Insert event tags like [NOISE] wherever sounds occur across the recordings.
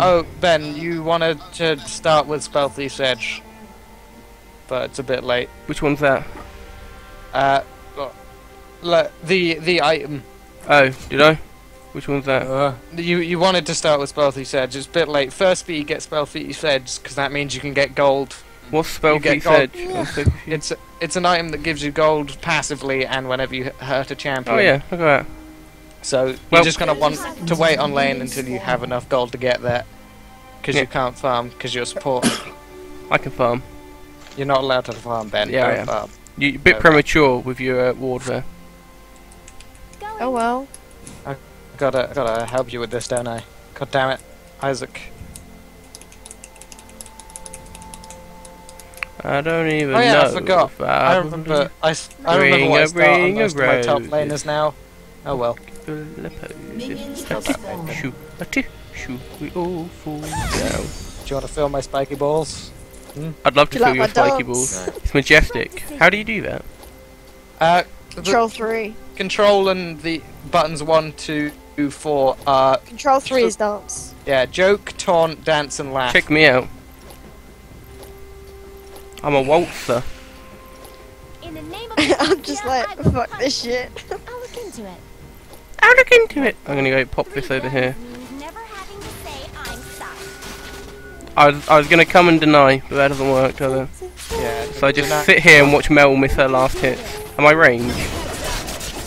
oh, Ben, you wanted to start with Spellthief's Edge, but it's a bit late. Which one's that? Uh, well, the the item. Oh, did I? Which one's that? Uh, you you wanted to start with Spellthief's Edge. It's a bit late. First, you get Spellthief's Edge because that means you can get gold. What's spell thief's edge? I'm so confused. It's it's an item that gives you gold passively and whenever you hurt a champion. Oh yeah, look at that. So you're just gonna want to wait on lane until you have enough gold to get there, because Yeah. you can't farm because you're support. [COUGHS] I can farm. you're not allowed to farm, Ben. Yeah, I Don't am. farm. You a bit Okay. premature with your uh, ward there. Oh well. I gotta gotta help you with this, don't I? God damn it, Isaac. I don't even Oh yeah, know. I forgot. if I I remember. I, s- I remember Bring what I a- start on bring most of my top rose. laners now. Oh well. Minions have that bad, spawned. Shoot, a tissue, we all fall down. Do you want to feel my spiky balls? I'd love to Do you feel like your spiky dance? balls. It's majestic. How do you do that? Uh, Control three. control and the buttons one, two, four are Control three is dance. yeah, joke, taunt, dance, and laugh. Check me out. I'm a waltzer. In the name of [LAUGHS] I'm just like, fuck this shit. I'll look into it. I'll look into it. I'm gonna go pop this over here. I was, I was gonna come and deny, but that doesn't work, does it? Yeah. So I just sit here and watch Mel miss her last hit. Am I range?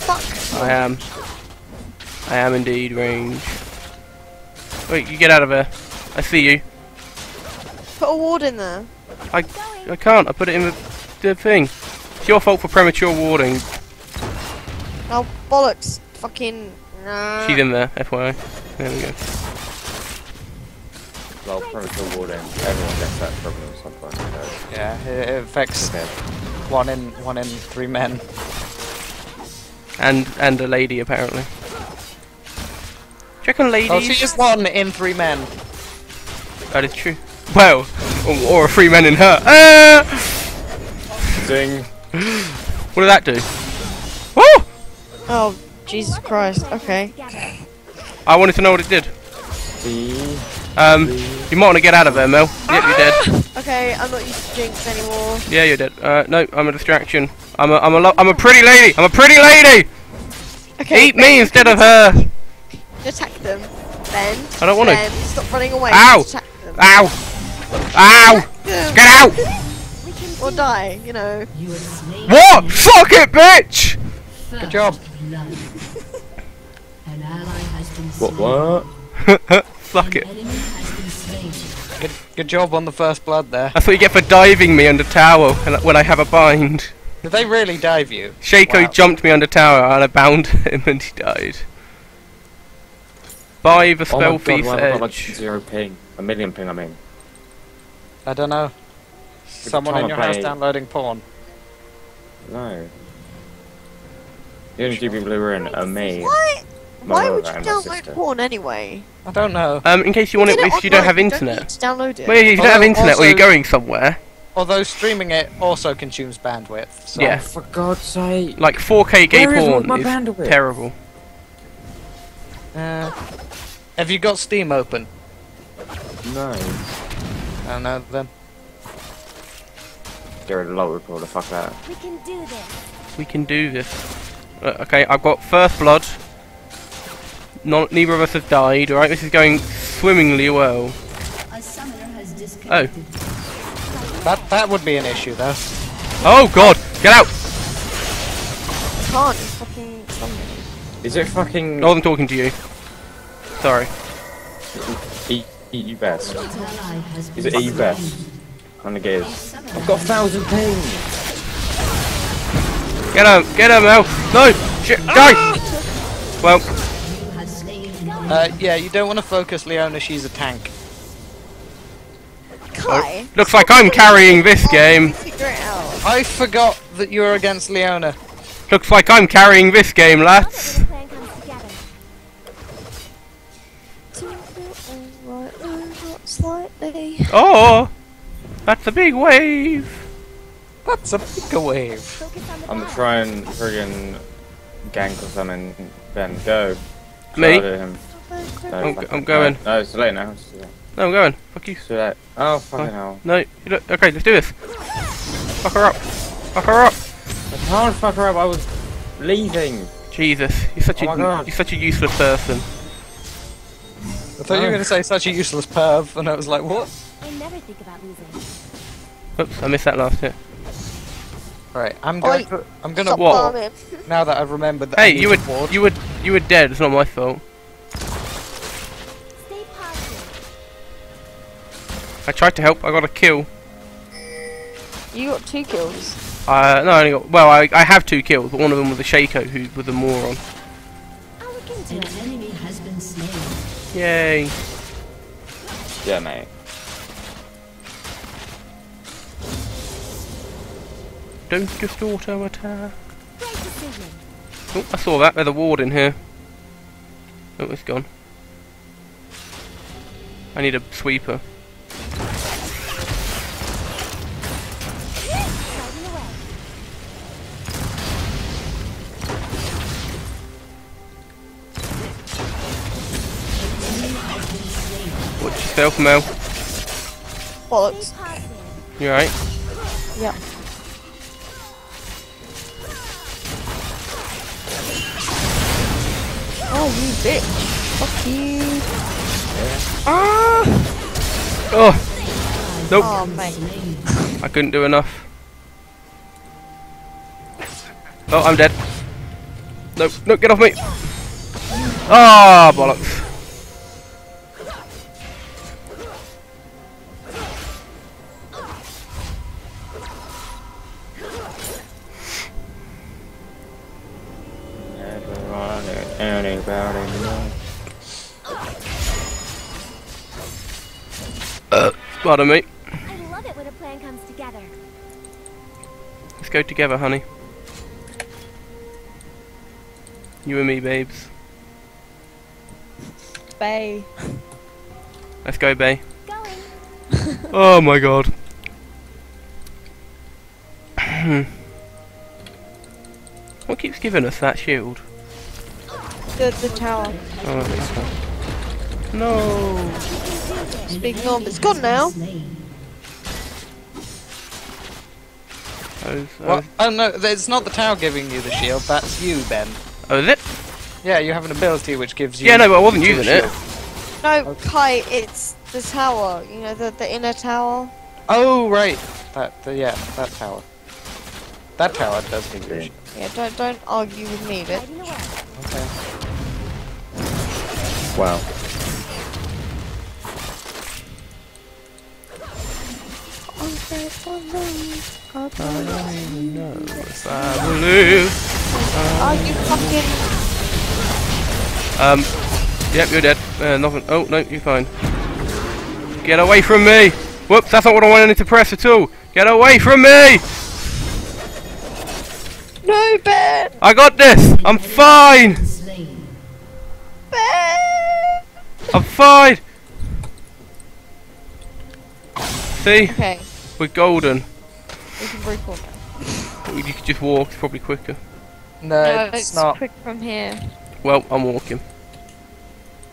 Fuck. I am. I am indeed range. Wait, you get out of there. I see you. Put a ward in there. I I can't. I put it in the, the thing. It's your fault for premature warding. Oh bollocks. Fucking. Nah. She's in there, FYI. There we go. Well, premature warding. Everyone gets that problem at some point. So Yeah, it, it affects okay. one in one in three men. And and a lady apparently. Check on ladies. Oh, she is one in three men. That is true. Well, or, or a three men in her. Ah! Zing. What did that do? Oh! Oh, Jesus Christ. Okay. I wanted to know what it did. D. Um, you might want to get out of there, Mel. Yep, you're dead. Okay, I'm not used to Jinx anymore. Yeah, you're dead. Uh, no, I'm a distraction. I'm a, I'm a, lo- I'm a pretty lady. I'm a pretty lady. Okay. Eat me instead of her. Attack them. Ben. I don't wanna- stop running away. Ow! Them. Ow! Ow! [LAUGHS] Get out! Or die, you know. You have What? Fuck it, bitch! Good job. An ally has been What? What? [LAUGHS] Fuck it. enemy has been slain. Good, good job on the first blood there. That's what you get for diving me under tower when I have a bind. Did they really dive you? Shaco Wow. jumped me under tower and I bound [LAUGHS] him and he died. By the Oh my spell god, thief's why have like edge. zero ping? A million ping, I mean. I don't know. Someone in I your house downloading porn. No. The only two people who were in are me. Why? My Why would you brother, and my download sister. porn anyway? I don't know. Um, in case you want it, Get if you don't online, have need internet. to download it. Well, if you don't have Although internet or you're going somewhere, Although streaming it also consumes bandwidth. So Yeah. For God's sake. like 4K gay Where is all porn my is bandwidth? terrible. Uh, have you got Steam open? No. I don't know then. Get rid of low report, the fuck that. We can do this. We can do this. Uh, okay, I've got first blood. Non neither of us have died, alright? This is going swimmingly well. A summoner has oh. disconnected. That that would be an issue though. Oh god! Get out! can't. It's fucking something. Is it fucking I wasn't talking to you. Sorry. E, e best? An ally has been Is it E slain. best? On the A gears. summoner I've got a thousand ping! Get him! Get him, Mel! No! Shit! Die! Ah! Well, has slain an Uh, yeah, you don't want to focus Leona. She's a tank. Kai. looks like I'm carrying this Oh, game. we Figure it out. I forgot that you were against Leona. Looks like I'm carrying this game, lads. that the plan comes together. Alright, not slightly. Oh! That's a big wave! That's a bigger wave. Focus on the I'm gonna ball. try and friggin' gank or something. Ben, go. Me? Try to him. No, I'm- fuck I'm going. No, no, it's late now. It's- No, I'm going. Fuck you. So that. Oh fucking hell! No, you look. Okay, let's do this. Fuck her up. Fuck her up. I can't fuck her up. I was leaving. Jesus, you're such Oh a God. you're such a useless person. I thought you were going to say such a useless perv, and I was like, what? I never think about losing. Oops, I missed that last hit. Right, I'm going Oi. to. I'm going to Stop What? Now that I've remembered that. I Hey, you to were you were you were dead. It's not my fault. I tried to help. I got a kill. You got two kills. Uh, no, I only got. Well, I I have two kills, but one of them was a Shaco who was a moron. I'll An enemy has been slain. Yay! Yeah, mate. Don't just auto attack. Oh, I saw that. There's a ward in here. Oh, it's gone. I need a sweeper. Yourself, Mel. Bollocks. You alright? Yeah. Oh, you bitch. Fuck you. Ah! Oh! Nope. Oh. I couldn't do enough. Oh, I'm dead. Nope, nope, get off me! Ah, bollocks. Pardon me. I love it when a plan comes together. Let's go together, honey. You and me, babes. Bay. Let's go, Bay. Going. [LAUGHS] Oh my god. [CLEARS THROAT] what keeps giving us that shield? The, the tower. Oh, okay. No. Speaking of, it's gone now. Slain. I was, I What? was- Oh no, it's not the tower giving you the shield. That's you, Ben. oh, is it? Yeah, you have an ability which gives you. Yeah, no, but I wasn't the using it. shield. No, Kai, it's the tower. You know, the, the inner tower. Oh right, that the, yeah, that tower. That tower does give you. shield. Yeah, don't don't argue with me, bitch. Sliding away. Okay. Wow. I believe. Are you fucking? Um, yep, you're dead. Uh, nothing. Oh no, you're fine. Get away from me! Whoops, that's not what I wanted to press at all. Get away from me! No, Ben. I got this. I'm fine. Ben. I'm fine. See, Okay, we're golden. we can recall now. You could just walk. It's probably quicker. No, No, it's, it's not. quick from here. Well, I'm walking.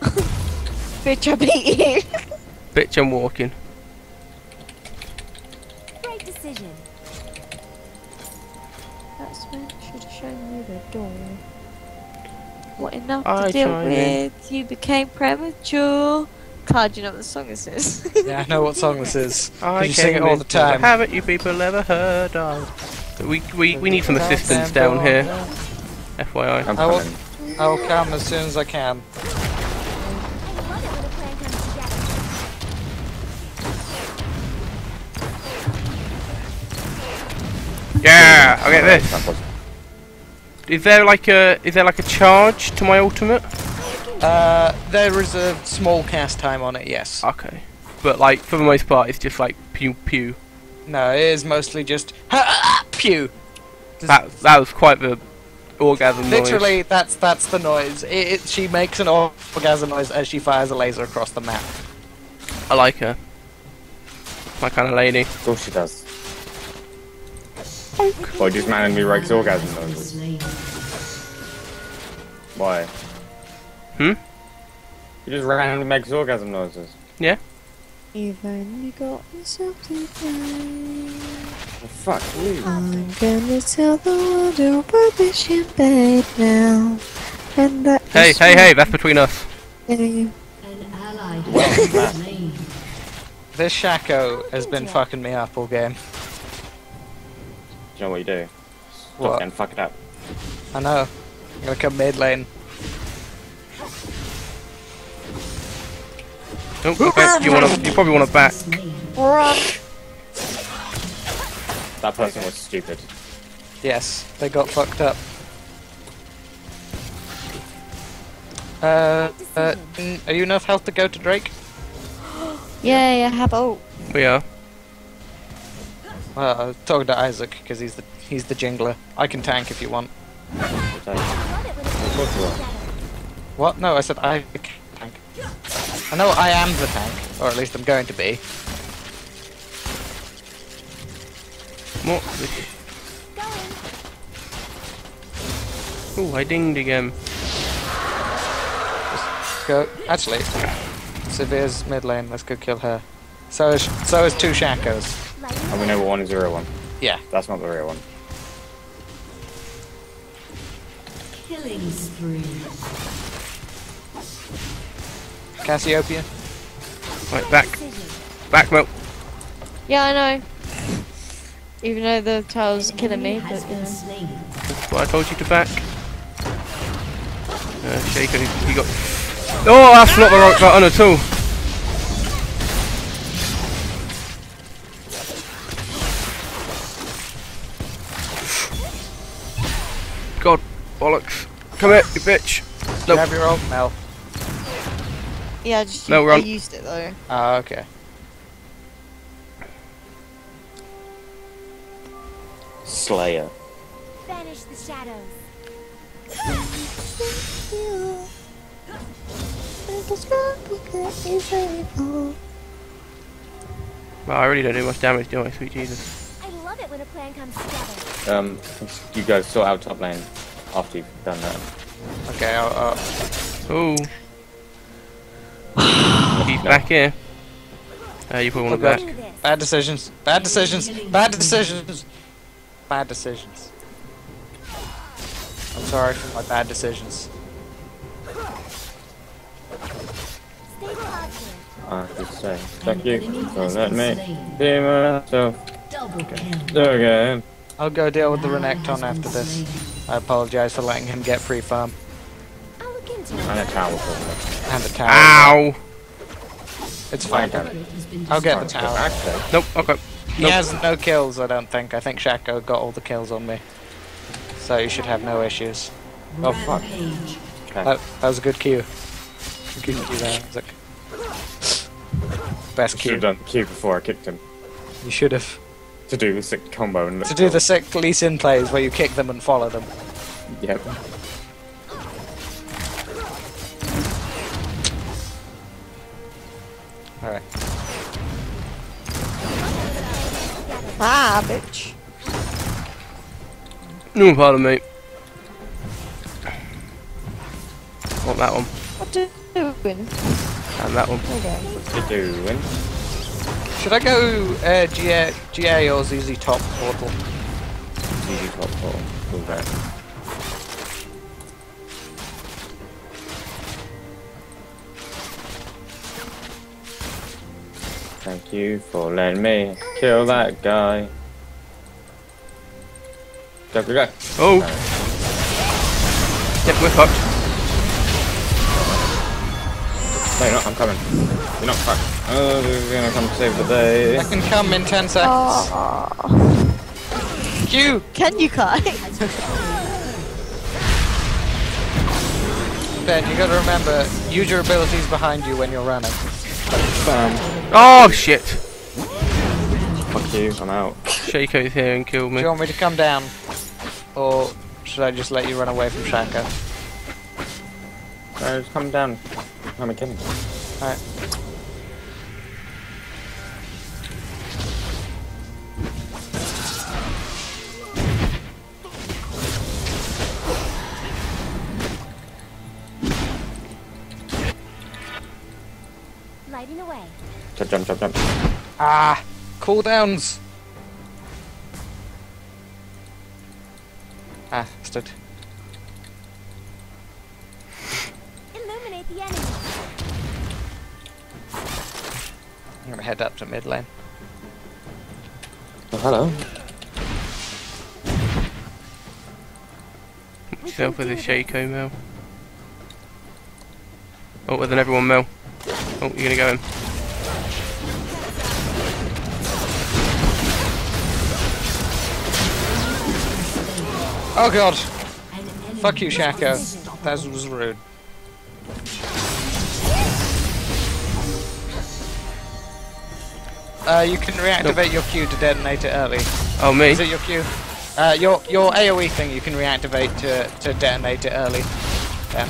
[LAUGHS] Bitch, I beat you. Bitch, I'm walking. Great decision. That's when should have shown you the door. What enough I to deal chime in. with? You became premature. Clyde, do you know what the song this is? [LAUGHS] Yeah, I know what song this is. [LAUGHS] I you sing it all the for time. Haven't you people ever heard of? We we we need some assistance down here. FYI. I'm I will- coming. I will come as soon as I can. I love it when a plan comes together. Yeah, I'll get this. Is there like a is there like a charge to my ultimate? Uh, there is a small cast time on it. Yes. Okay. But like for the most part, it's just like pew pew. No, it is mostly just [LAUGHS] pew. That that was quite the orgasm noise. Literally, that's that's the noise. It, it, she makes an orgasm noise as she fires a laser across the map. I like her. My kind of lady. Of course she does. Why just randomly rakes orgasm noises? Why? Hmm? You just randomly make orgasm noises. Yeah. You've only got yourself to blame. Oh, fuck you. I'm gonna tell the world you're rubbish in bed now. And that Hey, hey, hey, that's between us. why- An ally has. This Shaco has been fucking me up all game. Do you know what you do? What? Fucking fuck it up. I know. I'm gonna come mid lane. Oh, okay. You wanna? You probably wanna back. That person was stupid. Yes, they got fucked up. Uh, uh, are you enough health to go to Drake? [GASPS] Yeah, yeah, have ult. We are. Well, I was talking to Isaac because he's the he's the jungler. I can tank if you want. So, I love it when a Of course you are. together. What? No, I said I can tank. I know I am the tank, or at least I'm going to be. What? Going. Oh, I dinged again. Go. Actually, Severe's mid lane. Let's go kill her. So is so is two Shacos. Lighting And we know what one is the real one. Yeah. That's not the real one. Killing spree. Cassiopeia. Right, back, decision. back, Mel. Yeah, I know. Even though the tower's killing me, Enemy has but you been know. slain. That's what I told you to back. Uh, Shaker, you got. Oh, that's not the right button at all. God, bollocks. Come here, you bitch. You Nope. have your ult, Mel. Yeah, I just No, I run. used it though. Ah, okay. Slayer. Banish the shadows. Well, I really don't do much damage, do I, sweet Jesus? I love it when a plan comes together. Um, you guys sort out top lane after you've done that. Okay, I'll, I'll, He's back here. Uh, you put want to back. Bad decisions. Bad decisions. Bad decisions. Bad decisions. I'm sorry for my bad decisions. I could say thank you for letting me be myself Double kill. again. I'll go deal with the Ally Renekton after this. I apologize for letting him get free farm I'll look into it. And a tower for and the tower. Ow! It's Fine, fine. it. I'll get the destroyed. tower. Actually, Nope, okay. He has no kills, I don't think. I think Shaco got all the kills on me. So you should have no issues. Oh, fuck. Okay. That, that was a good cue. Good cue there, Isaac. Best Should cue. have done Q before I kicked him You should have. to do the sick combo and To do the sick Lee Sin plays where you kick them and follow them. Yep. Alright. Ah, bitch. No pardon, mate. Want that one, What do you doing? and that one. Okay. What you doing? Should I go uh, GA, GA or ZZ top portal? GG top four. Cool that. Thank you for letting me kill that guy. Go, go, go. Oh! Yep, we're fucked. No, you're not. I'm coming. You're not fucked. Oh, we're gonna come save the day. I can come in 10 seconds. Oh. Q! Can you, Kai? [LAUGHS] [LAUGHS] Ben, you gotta remember, use your abilities behind you when you're running. Bam. Oh shit! Fuck you. I'm out. Shaco's here and killed me. Do you want me to come down? Or should I just let you run away from Shaco? No, uh, just come down. I'm a kidding. Alright. Lighting. Jump, jump, jump. Ah! Cooldowns! Ah, stood. Illuminate the enemy. I'm gonna head up to mid lane. Oh, hello. Yourself with a Shaco Mel. Oh, well an everyone Mel. Oh, you're gonna go in. Oh god! Fuck you, has Shaco. That was rude. Uh, you can reactivate your Q to detonate it early. Oh, me? Is it your Q? Uh, your your AoE thing you can reactivate to to detonate it early. Yeah.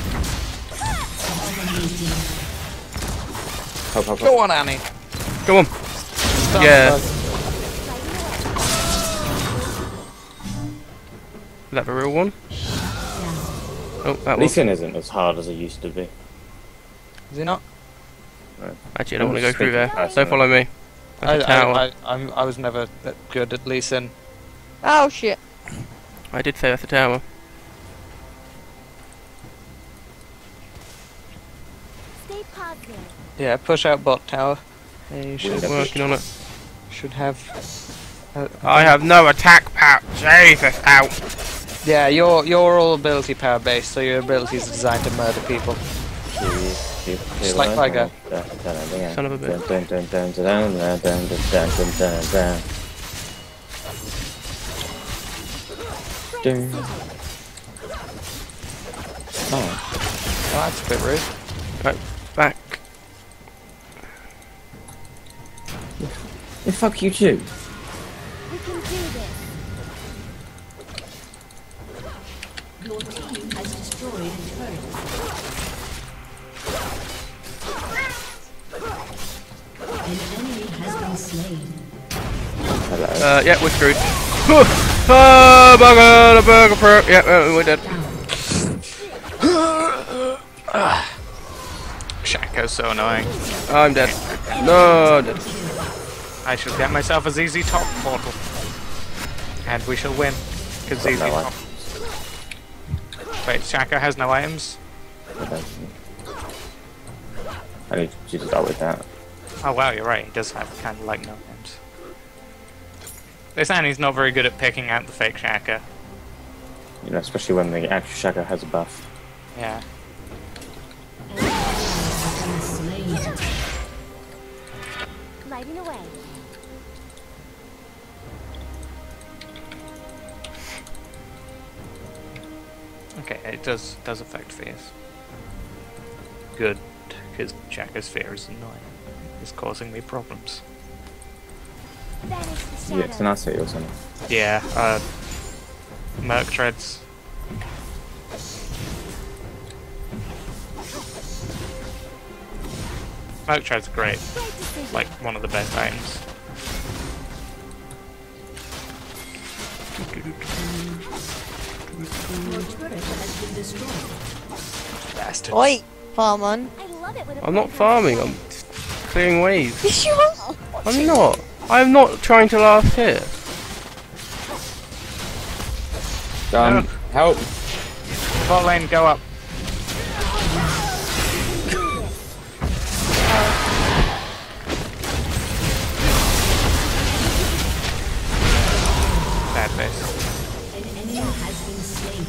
Help, help, help. Go on, Annie. Come on. Start Yeah. the- Is that the real one? Oh, that Lee was. Sin isn't as hard as it used to be. Is he not? Actually, I don't want to go through there. speaking Don't follow me. I, That's a tower. I, I, I'm, I was never that good at Lee Sin. Oh shit. I did say that's a tower. Stay positive. Yeah, push out bot tower. Yeah, you should, Window. Working on it. should have. Uh, I have no attack power. Jesus, out. Yeah, you're you're all ability power based, so your ability is designed to murder people. Just like Tiger. Son of a bitch. Oh. oh. that's a bit rude. Back. Back. Fuck you too. Uh, yeah, we're screwed. oh, bugger, the burger pro. Yeah, uh, we're dead. [SIGHS] Down. Shaco's so annoying. I'm dead. No, I'm dead. I shall get myself a ZZ top portal. And we shall win. Because ZZ no top. Wait, Shaco has no items? I need you to start with that. Oh wow, you're right, he does have kind of like no items. This Annie's not very good at picking out the fake Shaco. You know, especially when the actual Shaco has a buff. Yeah. An ally has been slain. Lighting away. Okay, it does does affect fears. Good, because Shaco's fear is annoying. It's causing me problems. Yeah, Tenacity or something. Yeah, uh, Merc Treads. Merc Treads are great. Like, one of the best items. Bastard. Oi! Farm on. I'm not farming, I'm clearing waves. You are. I'm not. I'm not trying to last here. Um, help! Bot lane, go up. Bad face. An enemy has been slain.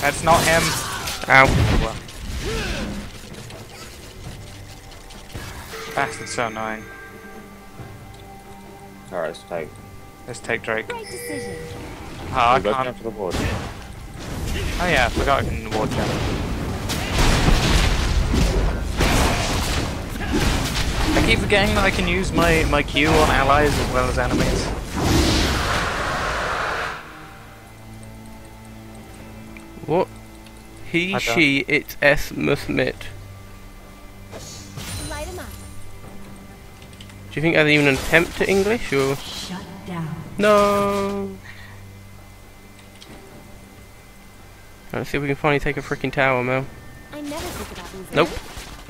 That's not him. Ow. Well. Bastard's so annoying. Alright, let's take. Let's take Drake. Great decision. Oh, I We're can't. up the board. Oh yeah, I forgot I can ward jump. I keep forgetting that I can use my, my Q on allies as well as enemies. What? He, she, it, s, must, mit. Do you think I'd even attempt to English, or...? Shut down. No! Let's see if we can finally take a freaking tower, Mel. I never think about. Nope.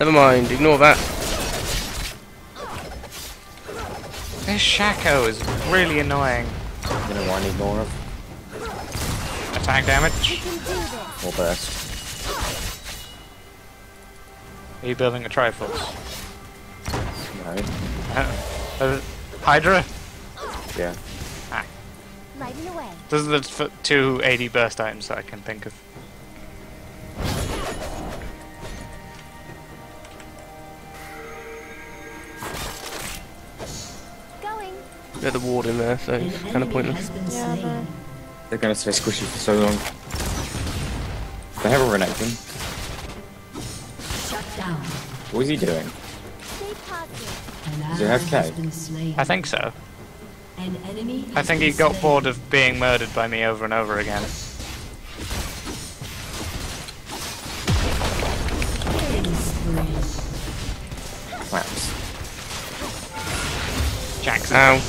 Never mind, ignore that. This Shaco is really annoying. You know what I need more of? Attack damage. can do burst. Are you building a Triforce? No. Uh, uh, Hydra? Yeah. Lighting away. Those are the f- two 80 burst items that I can think of. Going. There's a ward in there, so it's kind of pointless. Yeah, slain. no. They're gonna stay squishy for so long. They have a Renekton. Shut down. What is he doing? Stay positive. An he ally have has K? been slain. I think so. An enemy I think he got slain. bored of being murdered by me over and over again. Killing spree. Claps. Jax is, Ow.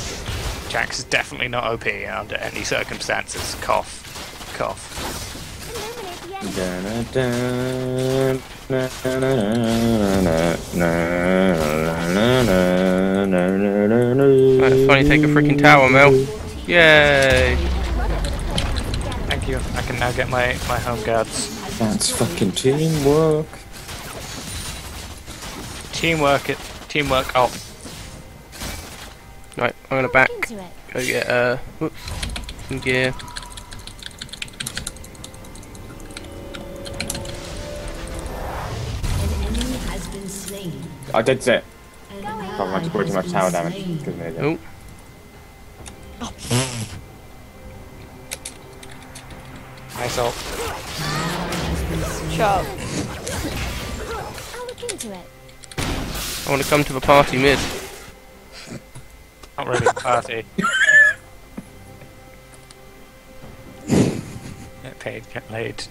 Jax is definitely not OP under any circumstances. Cough. Cough. Alright, funny, take a freaking tower, Mel. Yay! Thank you. I can now get my, my home guards. That's fucking teamwork. Teamwork it. Teamwork up. Right, I'm gonna back. Go get, uh, whoops, some gear. I did it. An Going. Probably ally have to put too much tower damage. Give me a Oh, Nice ult. Sharp. I'll look into it. I want to come to the party mid. Not really a party. [LAUGHS] get paid, get laid.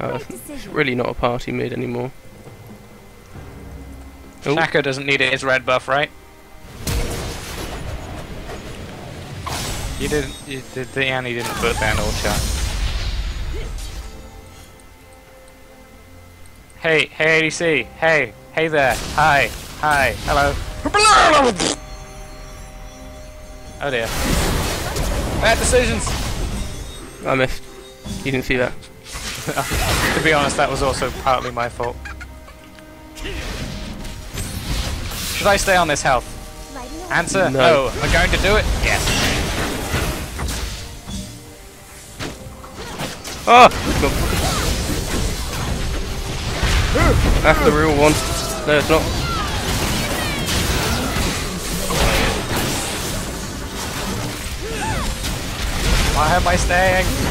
Oh, Right it's really not a party mid anymore. Oh, Shaco doesn't need his red buff, right? You didn't. You did. The Annie didn't put down all chat. Hey, hey, ADC. Hey, hey there. Hi, hi, hello. Oh dear. Bad decisions. I missed. You didn't see that. [LAUGHS] to be honest, that was also partly my fault. Should I stay on this health? Answer No. no. Am I going to do it? Yes. Oh! God. That's the real one. No, it's not. Why am I staying?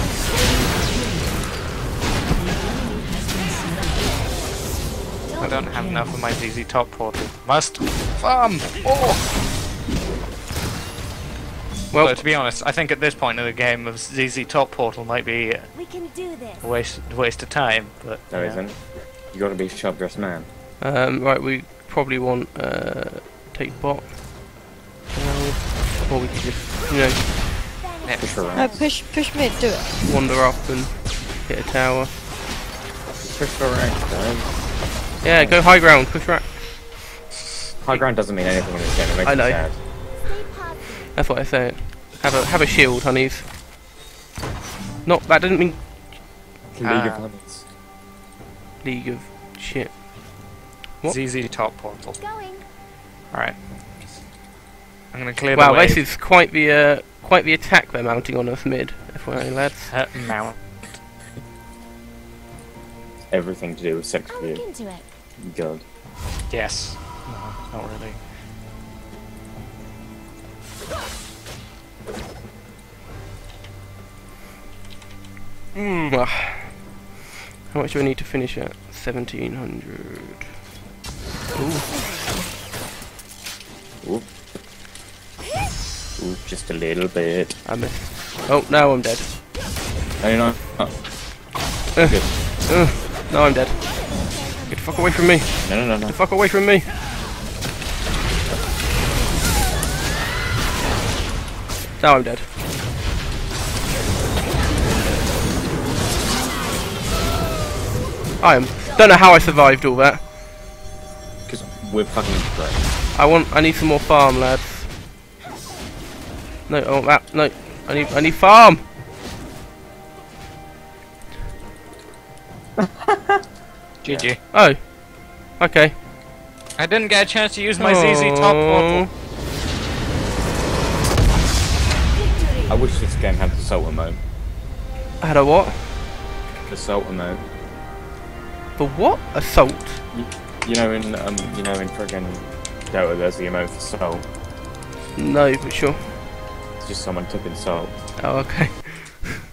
I don't have enough of my ZZ top portal. Must farm! Oh! Well, So to be honest, I think at this point in the game of ZZ top portal might be a We can do this. waste, waste of time, but No, yeah. isn't. You gotta be sharp dressed man. um, right, we probably want uh, take bot. Or we could just, you know, Yeah. Push No, around. push, push mid, do it. wander up and hit a tower. Push around, guys. Yeah, go high ground, push rack. High ground doesn't mean anything in this game. It makes I know. sad. That's what I say. Have a have a shield, honeys. Not that didn't mean League Ah. of Legends. League of shit. What? ZZ top portal. Alright. I'm gonna clear Wow, the wave. this is quite the uh, quite the attack they're mounting on us mid. FYI, lads. Uh, mount. Everything to do with sex I'll for look you. into. God. Yes. No, not really. Mm. How much do I need to finish at? Seventeen hundred. Ooh. Oop. Oop, just a little bit. I missed. Oh, now I'm dead. No, you're not. Oh, Uh, good. uh, now I'm dead. Get the fuck away from me. No, no, no, no. Get the fuck away from me. Now I'm dead. I am. Don't know how I survived all that. Because we're fucking great. I want. I need some more farm, lads. No, I want that. No, I need. I need farm. GG. Oh. Okay. I didn't get a chance to use my ZZ top Oh. portal. I wish this game had the Salter mode. I had a what? The Salter mode. The what? Assault. You know in um you know in friggin' Dota there's the emote for soul. No, but sure. It's just someone took in salt. Oh, okay. [LAUGHS]